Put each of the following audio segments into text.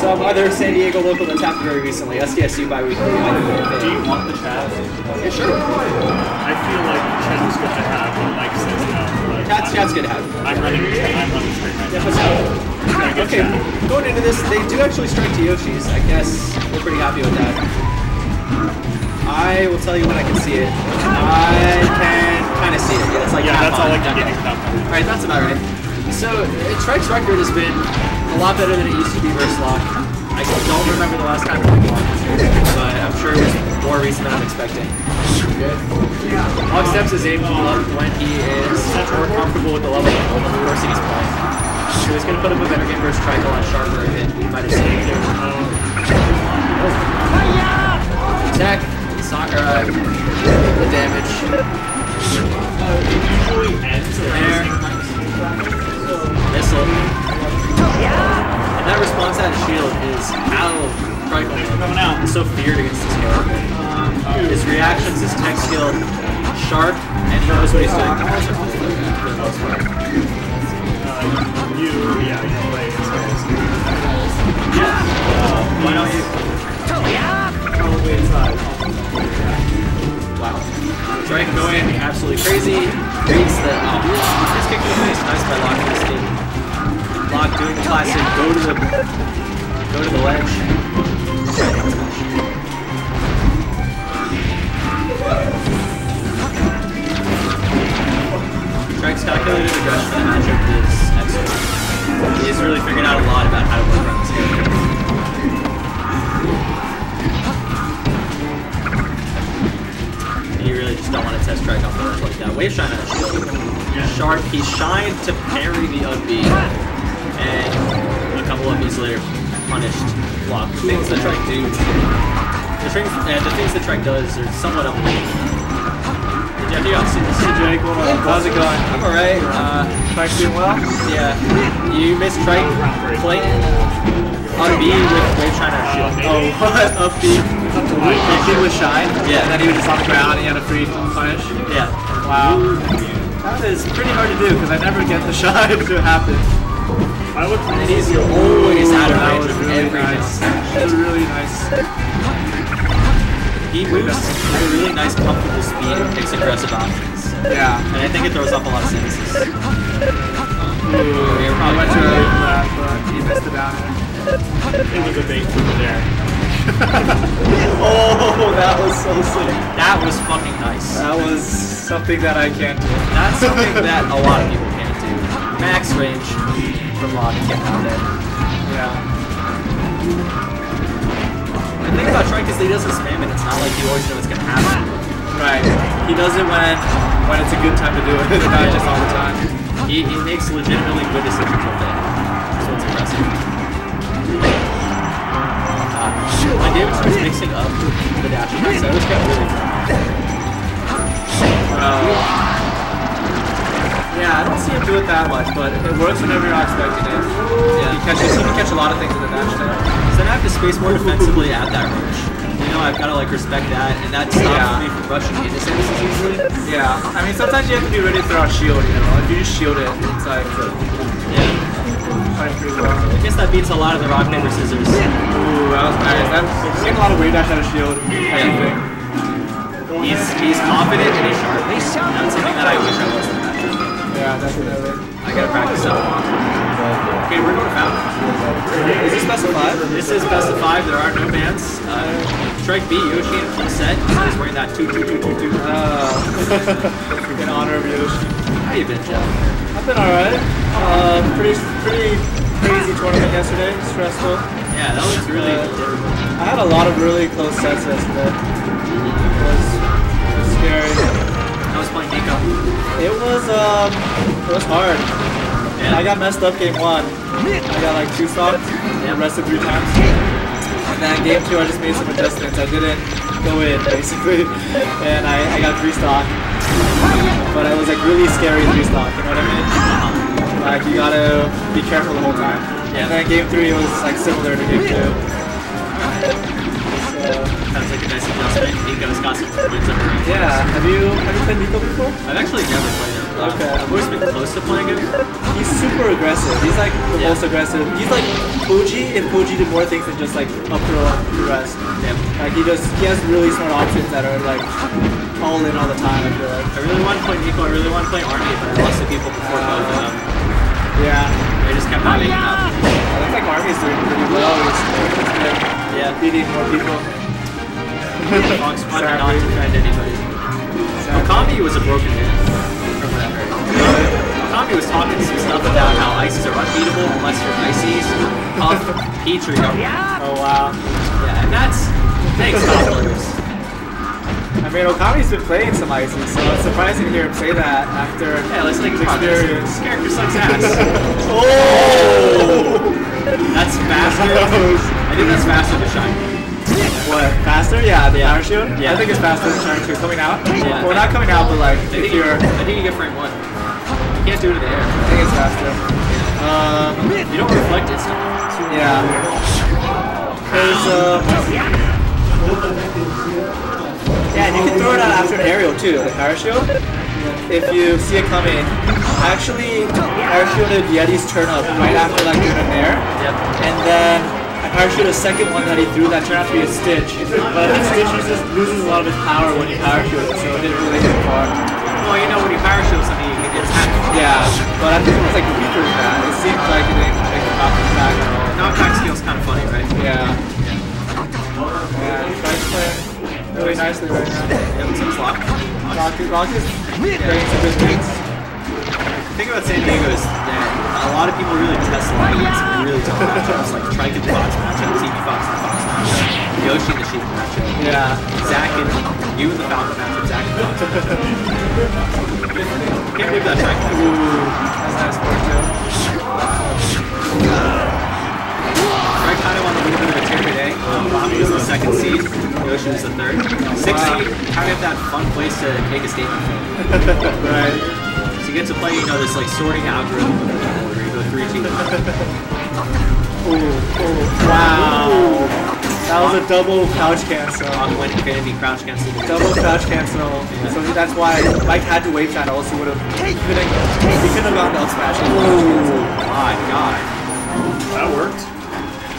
some other San Diego local that's happened very recently. SDSU bi-weekly. Do you want the chat? Yeah, sure. I feel like chat's good to have, but Mike says no. But Chat's, chat's good to have. I'm running. I'm running straight right Yeah, now. Okay, going into this, they do actually strike to Yoshi's. I guess we're pretty happy with that. I will tell you when I can see it. I can kind of see it. Yeah, it's like Yeah, that's all I can get. off. Alright, that's about right. So, uh, Trike's record has been a lot better than it used to be versus Lock. I don't remember the last time Lock won, but I'm sure it was more recent than I'm expecting. Good. Lock steps his aim up when he is more comfortable with the level of the course he's playing. So he's going to put up a better game versus Trike a lot sharper than we might have seen. Attack, soccer, uh, the damage. It Usually ends There. Missile. And that response out of shield is how Trike coming out. is so feared against this character. His reactions, his tech skill, sharp, and he knows what he's doing. For the most part. Uh, you, yeah, you play as guys. Yeah. Why don't you? Trike going absolutely crazy. Reads the oh, this kick to the face, nice by Lock this game. Lock doing the classic go to the go to the ledge. Trike's calculated aggression in the matchup is excellent. He's really figured out a lot about how to work around this character. You really just don't want to test Trike on the ledge like that. Wave shine on. Sharp, he shined to parry the B, and a couple of Bs later punished block. Things that Trike do. The things, uh, the things that Trike does are somewhat unbelievable. Did you have to see this? Jake, what up? How's it going? I'm alright. Uh, Trike's doing well? yeah. You missed Trike playing up B with Wave Shine shield. Oh, what? Up B. The kid was shy? Yeah. And then he was just on the ground and he had a free punish? Yeah. Wow. That is pretty hard to do because I never get the shy to happen. I would And he's always out of That range was of really everything. nice. That was really nice. He moves with a really nice, comfortable speed and picks aggressive options. Yeah. And I think it throws off a lot of senses. Ooh, You're probably went to early for that, but he missed it down there. It was a bait from there. Oh, that was so sick. That was fucking nice. That was something that I can't do. That's something that a lot of people can't do. Max range from and getting out there. Yeah. The thing about Trike is he doesn't spam it. It's not like you always know it's gonna happen. Right. He does it when when it's a good time to do it, not just all the time. He, he makes legitimately good decisions with it. So it's impressive. Starts up the dash attacks, that was kind of really. Uh, yeah, I don't see him do it that much, but it works whenever you're not expecting it. Yeah. He catches, he can catch a lot of things with the dash attack. So then I have to space more defensively at that range. You know, I've got to like respect that, and that stops Yeah. me from rushing into sentences usually. Yeah, I mean sometimes you have to be ready to throw a shield, you know. If you just shield it, it's like. Fight well. I guess that beats a lot of the rock paper scissors. Ooh, that was nice. That's getting a lot of weight dash out of shield. Anything. He's he's confident and he's sharp. That's something that I wish I was. Yeah, definitely. I gotta practice that more. Okay, we're going to fountain. Is this best of five? This is best of five. There are no bans. Uh, Trike beat Yoshi in full set. He's wearing that two two two two two. Uh, in honor of Yoshi. How you been, Jeff? I've been alright. Uh, pretty pretty crazy tournament yesterday. Stressful. Yeah, that was really. Uh, I had a lot of really close sets yesterday. It was, it was scary. I was playing Nico. It was um, it was hard. Yeah. I got messed up game one. I got like two stocks and rested three times. And then game two, I just made some adjustments. I didn't go in basically, and I, I got three stock. But it was like really scary three stock. You know what I mean? Like you gotta be careful the whole time. Yeah. And then game three was like similar to game two. So, Sounds like a nice adjustment. Nico's got some wins yeah. Have you have you played Nico before? I've actually never played him. Um, Okay. I've always been close to playing him. He's super aggressive. He's like the Yeah. most aggressive. He's like Fuji and Fuji did more things than just like up throw and the rest. Yeah. Like he just he has really smart options that are like all in all the time. I feel like. I really want to play Nico. I really want to play Army, but I lost to people before both of them. Yeah. They just kept not making up. I think like Army's doing pretty well. Yeah. beating more people. Fox wanted not to defend anybody. Okami was a broken man, from what I. Okami was talking some stuff about how ices are unbeatable unless you're ices. Puff, Petrie. Yeah, Oh wow. and that's thanks, Doppelers. I mean, Okami's been playing some ices, so it's surprising to hear him say that after Yeah, let's make his progress. experience. This character sucks ass. Oh! That's faster. I think that's faster than Shine. What? Faster? Yeah, the power shield? Yeah. I think it's faster than Turn 2 coming out. Yeah. Well, not coming out, but like, I if you're. I think you get frame one. You can't do it in the air. I think it's faster. Um, You don't reflect it. yeah. Cause, um, yeah, and you can throw it out after an aerial too, the power shield. If you see it coming, I actually power shielded Yeti's turnip right after like doing an air, Yep. and then I shielded a second one that he threw that turned out to be a stitch. But I think Stitch uses, loses a lot of his power when shield it, so it didn't really hit far. Well, you know when you power shield something, you can get attacked. Yeah, but I think it was like weaker than that. It seemed like it didn't like knock him back at all. Knockback skill's kind of funny, right? Yeah. Yeah, Trike's playing really nicely right now. Yeah, looks like. Rock is, Rock is some good wins. The thing about San Diego is that a lot of people really test against some really tough matchups, like Trike and the Fox matchup, TV Fox and Fox matchup, Yoshi and the Sheep matchup, Yeah. Zach and you and the Falcon matchup, Zach and Fox matchup. Can't believe that Trike. Ooh, that's nice score too. Trike kind of on a little bit of a tear today. Um, Bobby was the second seed, Yoshi was the third. Sixth Wow. seed, kind of that fun place to make a statement from. Right. So you get to play, you know, this like sorting algorithm where you go three, two, one. Ooh, ooh. Wow. That was a double crouch cancel. On when Infinity crouch cancel. Double crouch cancel. So that's why Mike had to wave else he would have he couldn't have gone to up smash. Oh my god. That worked.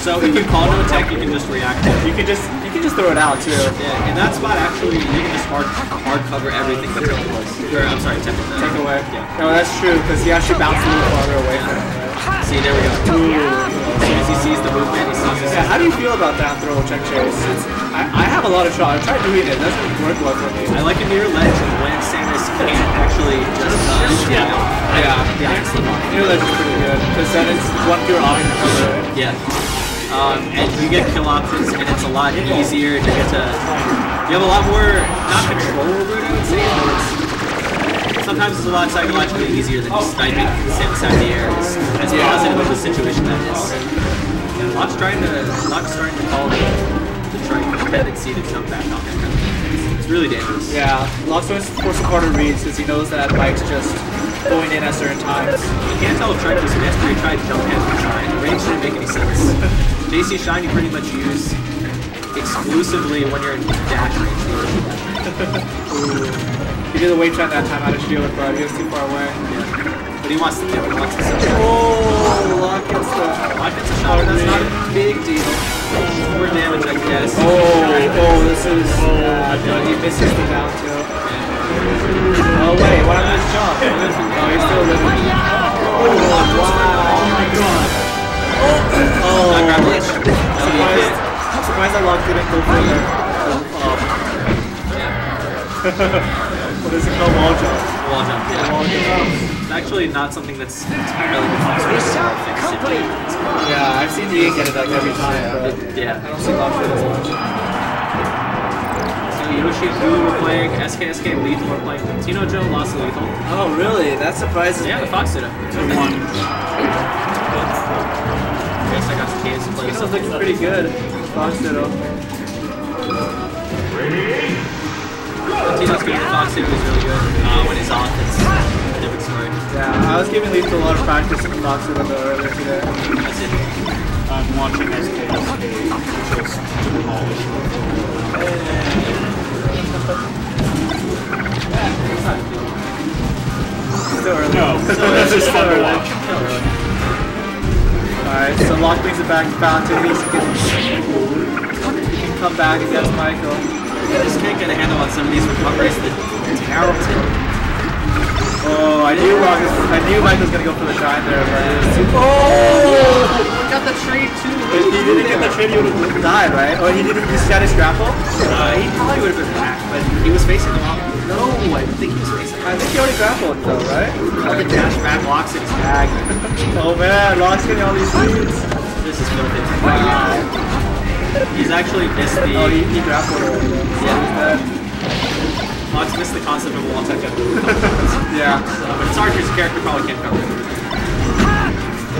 So if you call no attack, you can just react to it. You can just you can just throw it out too. Yeah, in that spot actually, you can just hard hard cover everything but was. Or I'm sorry, Temple. Take away. Yeah. No, that's true because he actually bounced a little farther away from it. Right? See, there we go. As soon as he sees the movement, he sees Yeah, how do you feel about that throw check chase? It's, I, I have a lot of trouble. I've tried doing it. It doesn't work well for me. I like a near ledge when Samus can't actually just uh, Yeah. Yeah. yeah, yeah. Near ledge is pretty good because then it's one pure option cover. Yeah. Um, and you get kill options, and it's a lot easier to get to. You have a lot more, not control over it, I would say, but it's, sometimes it's a lot psychologically easier than just sniping Samus out of the air, as, as positive of a situation that is. And Lock's trying to, Lock's trying to call the, to try tendency to jump back on it. It's really dangerous. Yeah, Lock's going for some harder reads because he knows that Mike's just going in at certain times. You can't tell if Trike was an after he tried jump hand from Shine. The range didn't make any sense. JC Shine you pretty much use exclusively when you're in dash range. the Yoshi dash range. He did a wave shot that time out of shield, but he was too far away. Yeah. But he wants to do it. He wants to set it. Oh, Lock gets the. Lock gets a shot, that's not a big deal. More damage, I guess. Oh, oh, this is. Uh, no, he misses the down tilt. Oh wait, what happened to his jump? Oh, he's still living. Oh, wow. Oh my god. Oh, Not grab ledge. surprised, I'm surprised that Lock didn't go further. Oh, Yeah. what is it called? Wall jump. Wall jump, yeah. Wall jump. It's actually not something that's entirely been fixed. Yeah, I've seen Ian get it like every time, but I Yeah. don't see Lock as much. So Yoshi and Goo were playing, SKSK and Lethal were playing. Tino Joe lost to Lethal. Oh, really? That surprises Yeah, me. the Fox did it. Two one. Guess I got the chance to play Tino's something. looking pretty good. Fox Ditto. Tino's good. The Fox did was really good. Uh, when he's off, it's a different story. Yeah, I was giving Lethal a lot of practice in Fox Ditto earlier today. That's it. I'm watching SKSK just demolish. No. Alright, so Lock brings it back down to at least can come back against Michael. I just can't get a handle on some of these recoveries that Carrollton Oh, I knew Marcus, I knew Mike was gonna go for the shine there, but it was too. Oh! Got the trade too. But he didn't get the trade, he would have died, right? Oh, he didn't use his grapple? Uh, he probably would have been back, but he was facing the wrong. No, I think he was facing. I think he already grappled though, right? Oh, the dash back locks in his bag. Oh man, Lock's getting all these leads. This is filthy. Wow. He's actually missed the. Oh, he, he grappled. Yeah. Missed the concept of a wall tech. Yeah. So, but it's Archer's character probably can't cover it.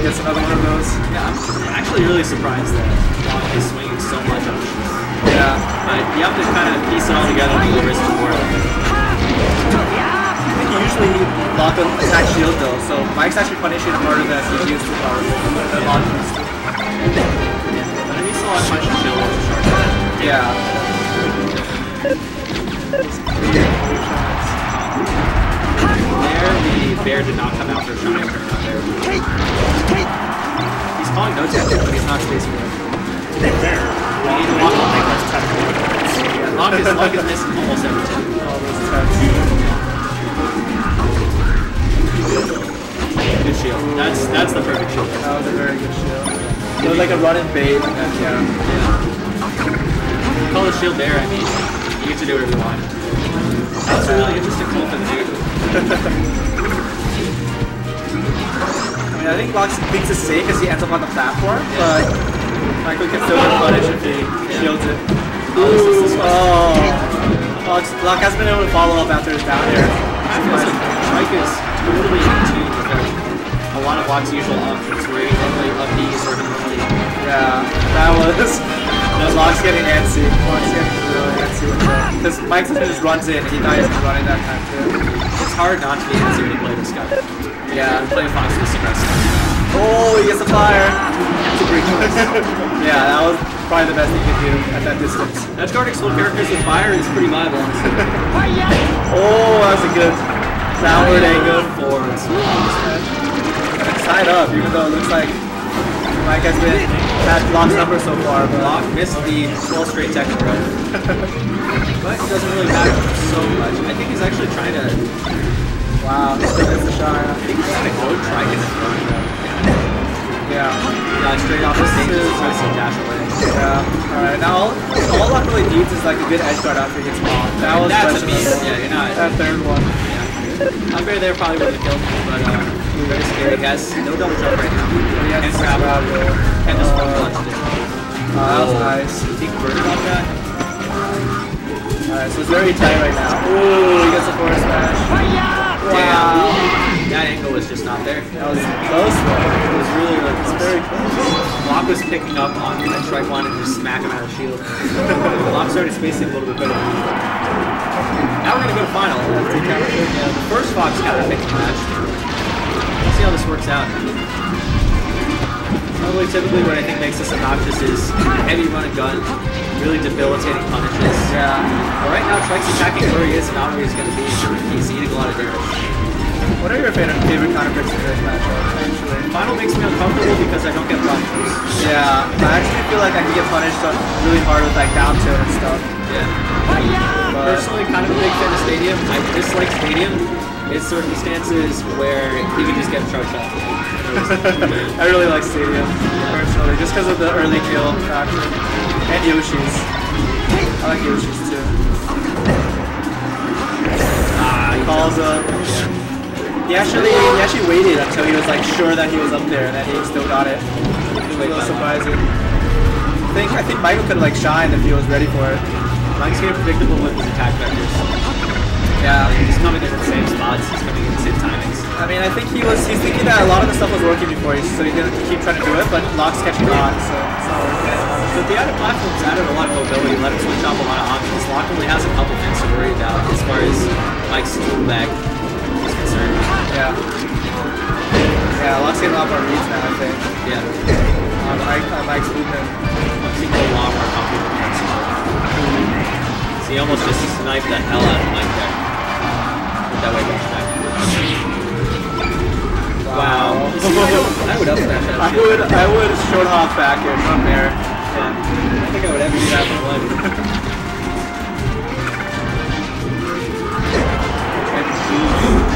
Gets another one of those. Yeah, I'm actually really surprised that Lock is swinging so much on this. Yeah. But you have to kind of piece it all together to deliver some more. I think you usually Lock will attack shield though, so Mike's actually punishing harder than he used to Lock used to. But a lot of punch and shield. Yeah. bear did not come out for a shine out there. He's calling no tech, but he's not spacing it. To We need to Lock walk on like has technical. Yeah, Lock is, Lock is missing almost. All those attacks. Good shield. That's that's the perfect shield. That was a very good shield. It was like a run and bait, and then yeah. Call the shield there, I mean, you get to do whatever you want. That's a really interesting call for the dude. I think Lock thinks it's safe because he ends up on the platform, but Michael can still get punished if he shields it. Oh, this Oh, Lock's, Lock hasn't been able to follow up after his down air. Feel is totally in tune with a lot of Lock's usual options where he normally up these or he normally Yeah, that was. That Lock's getting antsy. Lock's getting really antsy with that. Because Mike just runs in and he dies running that time too. It's hard not to be antsy when you play this guy. Yeah. Play Fox with aggressive. Oh, he gets a fire. That's a great choice. Yeah, that was probably the best he could do at that distance. Edge guarding slow characters with fire is pretty viable. honestly. Oh, that was a good downward angle. It's tied up, even though it looks like Mike has been had Lock's number so far. But Lock missed the 12 straight tech in a row. But it doesn't really matter so much. I think he's actually trying to. I wow, gets the shot. think he's trying to go Trike and then run. Yeah. Yeah, straight off the stage, he's trying to dash away. Yeah. Alright, now all, all Lock really needs is like a good edge guard after he gets spawned. That was That's a beast. Yeah, you're not. That third one. Up there, there probably would have killed him, but uh, very scary. He has no double jump right now. He has And grab it. And just one Uh, it. Oh, that was nice. He converted off that. Alright, so it's very tight right now. Ooh, he gets a forward smash. Wow. Damn. That angle was just not there. That was close though. It was really, really It's close. very close. Lock was picking up on that strike one and just smack him out of shield. Lock started spacing a little bit better. Now we're gonna go to final. Yeah, the first Fox kind of mixed match. Let's see how this works out. Probably typically what I think makes this obnoxious is heavy run and gun, really debilitating punishes. Yeah. But right now, Trike's attacking where he is and not where he's gonna be. He's eating a lot of damage. What are your favorite, favorite counter picks in this matchup, actually? Final makes me uncomfortable because I don't get punishes. Yeah, I actually feel like I can get punished on really hard with like down tilt and stuff. Yeah. But Personally, kind of a big fan of Stadium. I dislike Stadium in circumstances where he can just get charged up. I really like Stadium, personally, just because of the early kill factor. And Yoshi's. I like Yoshi's too. Ah, he Calls up. He actually, he actually waited until he was like sure that he was up there, and then he still got it. Was a little surprising. I think I think Michael could have like shined if he was ready for it. Mike's getting predictable with his attack vectors. Yeah. He's coming in the same spots. He's coming in the same timings. I mean, I think he was he's thinking that a lot of the stuff was working before, he, so he didn't keep trying to do it. But Lock's catching on, so it's not working. But the added platforms added a lot of mobility, let him switch off a lot of options. Lock only has a couple things to worry about as far as Mike's tool bag is concerned. Yeah. Yeah, Lock's getting a lot more reads now, I think. Yeah. On Mike, on Mike's movement. He can go a lot more comfortable than Mike's. So he almost just sniped the hell out of Mike there. With that way back. Wow. Wow. I would up smash that I would, I would short hop back here from there. Yeah. I think I would ever do that in my life.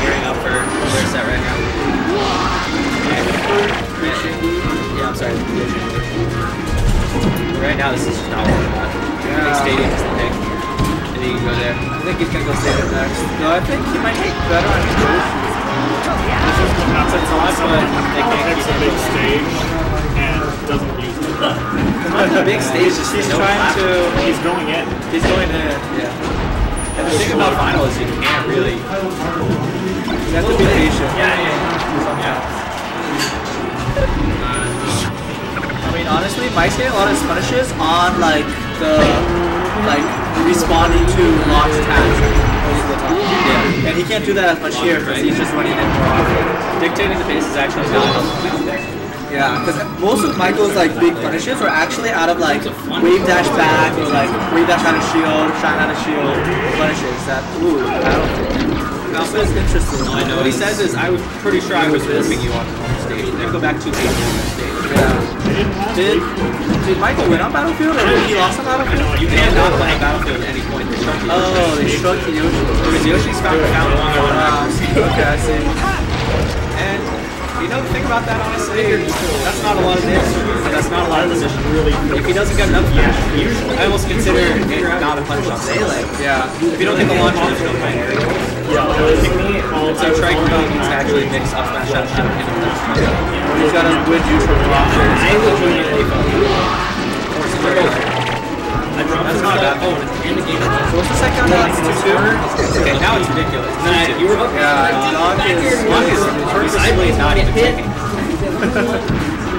Gearing up for their set right now. Yeah, I'm sorry. Right now, this is just not working out. I think Stadium is the pick. I think you can go there. I think he's gonna go stadium next. No, I think he might take better on his It's just what happens a lot, but they can't It's keep a big stage and doesn't use it. The big stage is He's trying to. He's going in. He's going in. Yeah. And the thing about final is you can't really. You have to be patient. Yeah, yeah. Yeah. I mean, honestly, Mike's getting a lot of his punishes on like the like responding to locked attacks most of the time. Yeah. And he can't do that as much here because he's just running in more often. Dictating the pace is actually not helpful. Yeah, because most of Michael's like big punishes were actually out of like wave dash back or like wave dash out of shield, shine out of shield punishes that ooh, I don't Now so it's interesting. I know. What he says is, I was pretty sure I was whipping you on the normal stage. Then go back to the normal stage. Yeah. Did did Michael win on Battlefield or did he lost on Battlefield? You cannot play Battlefield at any point. They. Oh, they struck the Yoshi. Because Yoshi's found found one on Um, okay, I see. You know the thing about that, honestly, that's not a lot of damage. That's not a lot of position. Really If he doesn't get enough damage, I almost consider it not a punch on melee. Yeah. If you don't take the launch, there's no point. Yeah, so really needs to actually mix up smash out and He's got a good neutral option. I felt Force That's not bad. Oh, it's in the game. So what's the second one? It's two. Okay, now it's ridiculous. Nah, you were up. Yeah, Doc is. Lock is purposely not even checking.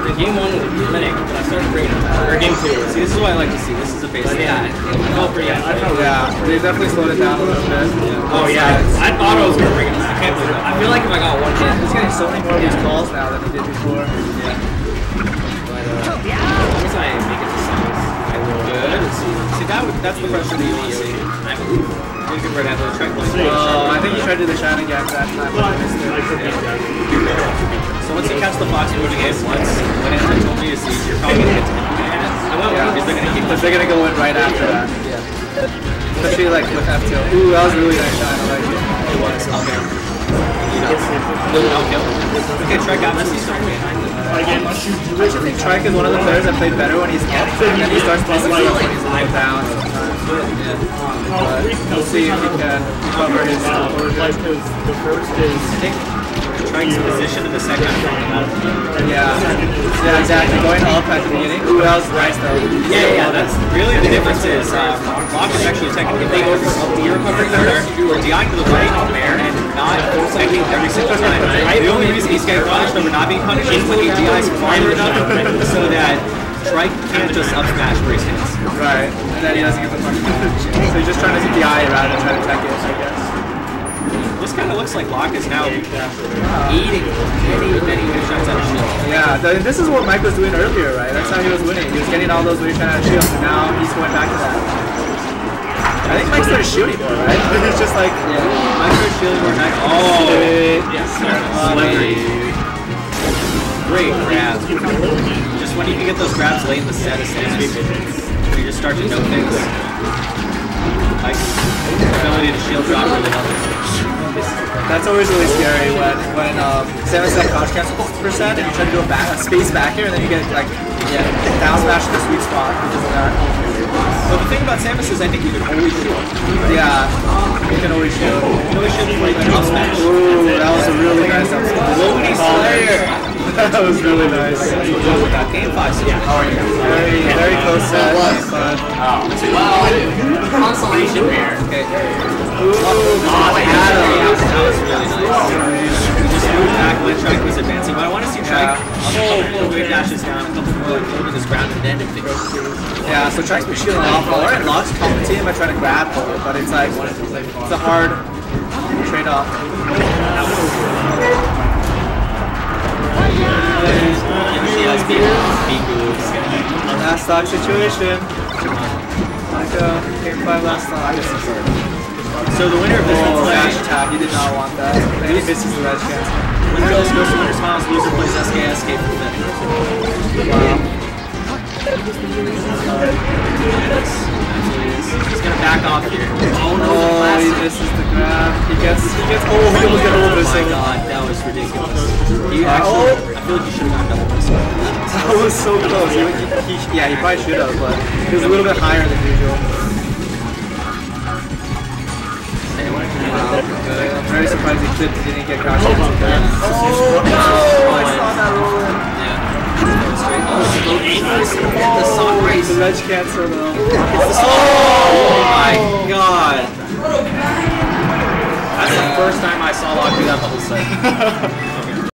The game one was clinic, but I started bringing it. Or game two. See, this is what I like to see. This is the base. Yeah, I felt pretty I Yeah, they definitely slowed it down a little bit. Oh yeah, I thought I was gonna bring it back. I can't believe it. I feel like if I got one hit, He's getting so many more of these calls now than he did before. but uh, See, that would, that's the that you want to see. I believe. You can right after the track point. Oh, I think he tried to do the shine again that time. but he missed it. So once you catch the fox moving in once, when it told me to see, you're probably gonna get to. I will, Yeah. because they're gonna keep Because they're gonna go in right after that. Yeah. Especially like with F tilt. Ooh, that was really nice shine. I like it. It was. Okay. Okay, Trike got messy. Again, Trike is one of the players that played better when he's up, and then he starts playing when he's lying down. Yeah. We'll see if he can recover his first is Trike's position in the second. Yeah, yeah, exactly. Going up at the beginning. That was nice though. Yeah, yeah, that's really the difference is um, Lock is actually technically they over up the ear cover corner or DI to the right there not every single time. The only reason he's getting punished over not being punished is when he DI's far enough so that Trike can't just up smash where he stands. Right. And then he doesn't get the punch. so he's just trying to hit the eye rather than trying to tech it, I guess. This kind of looks like Lock is now eating many, many good shots out of shield. Yeah, th- this is what Mike was doing earlier, right? That's how he was winning. He was getting all those wave shot out of shields, and now he's going back to that. I think Mike started shooting more, right? He's just like, Yeah. My first shield were nice. Oh! yes, Celebrity. Great grab. Just when you can get those grabs late in the set, it's you just start to know things. Like, ability to shield drop really helps. That's always really scary when when um, Samus has crouch cancel percent and you try to do a, back, a space back here and then you get like yeah down smash in the sweet spot because of that. But the thing about Samus is I think you can always shield. Yeah, you can always shoot. You can always shield before you can up smash. Ooh, that was a really nice up smash. Loading Slayer! that was really nice. Got game 5 so Very very close set. Fun. Consolation pair. Okay. Ooh, Oh, they had him. That was really nice. When Trike was advancing, but I want to see Trike Yeah. a couple wave dashes down, a couple more like over this ground and then it fixes. Yeah, so Trike's been shielding off more and Lock's compensating by try to grab but it's like it's a hard trade-off. She has big, big moves. Last stock situation. Like uh, game five last stock. So the winner of this Oh, one dash attack. He did not want that. He misses the red chance. Winner of this goes to winner's finals. Loser plays SKS escape for fifth. Wow. Actually, is. He's gonna back off here. Oh no, Oh, he misses the grab. He gets, he gets, oh, he almost got a little Oh my god, that was ridiculous. He Oh. I feel like you should have gone double missile. That was so close. He, he, he, yeah, he probably should have, but he was a little bit higher than usual. Good. I'm very surprised he. Didn't get crash chance with that. Oh, no! I saw that roll oh, in. The soft race. The ledge cancer though. Oh my god. That's the first time I saw Lock do that the whole set.